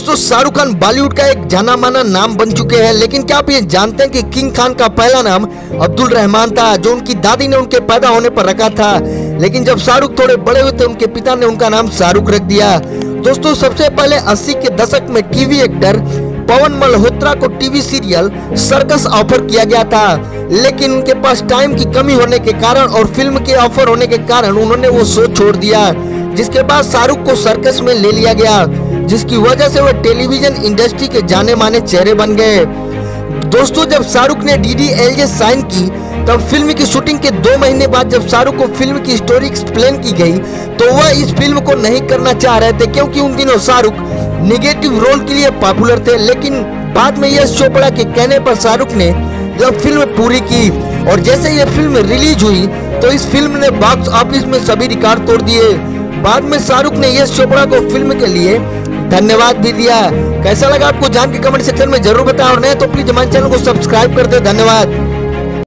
दोस्तों, शाहरुख खान बॉलीवुड का एक जाना माना नाम बन चुके हैं, लेकिन क्या आप ये जानते हैं कि किंग खान का पहला नाम अब्दुल रहमान था, जो उनकी दादी ने उनके पैदा होने पर रखा था। लेकिन जब शाहरुख थोड़े बड़े हुए थे, उनके पिता ने उनका नाम शाहरुख रख दिया। दोस्तों, सबसे पहले 80 के दशक में टीवी एक्टर पवन मल्होत्रा को टीवी सीरियल सर्कस ऑफ़र किया गया था। लेकिन उनके पास टाइम की कमी होने के कारण और फ़िल्म के ऑफ़र होने के कारण उन्होंने वो शो छोड़ दिया, जिसके बाद शाहरुख को सर्कस में ले लिया गया। जिसकी वजह से वह टेलीविज़न इंडस्ट्री के जाने माने चेहरे बन गए। दोस्तों, जब शाहरुख ने डी डी एल साइन की, तब फ़िल्म की शूटिंग के दो महीने बाद जब शाहरुख को फ़िल्म की स्टोरी एक्सप्लेन की गई तो वह इस फ़िल्म को नहीं करना चाह रहे थे, क्योंकि उन दिनों शाहरुख निगेटिव रोल के लिए पॉपुलर थे, लेकिन बाद में यश चोपड़ा के कहने पर शाहरुख ने यह फ़िल्म पूरी की। और जैसे यह फ़िल्म रिलीज़ हुई तो इस फ़िल्म ने बॉक्स ऑफ़िस में सभी रिकॉर्ड तोड़ दिए। बाद में शाहरुख ने यश चोपड़ा को फ़िल्म के लिए धन्यवाद भी दिया कैसा लगा आपको जान के कमेंट सेक्शन में ज़रूर बताएँ और नहीं तो प्लीज़ हमारे चैनल को सब्सक्राइब कर दे। धन्यवाद।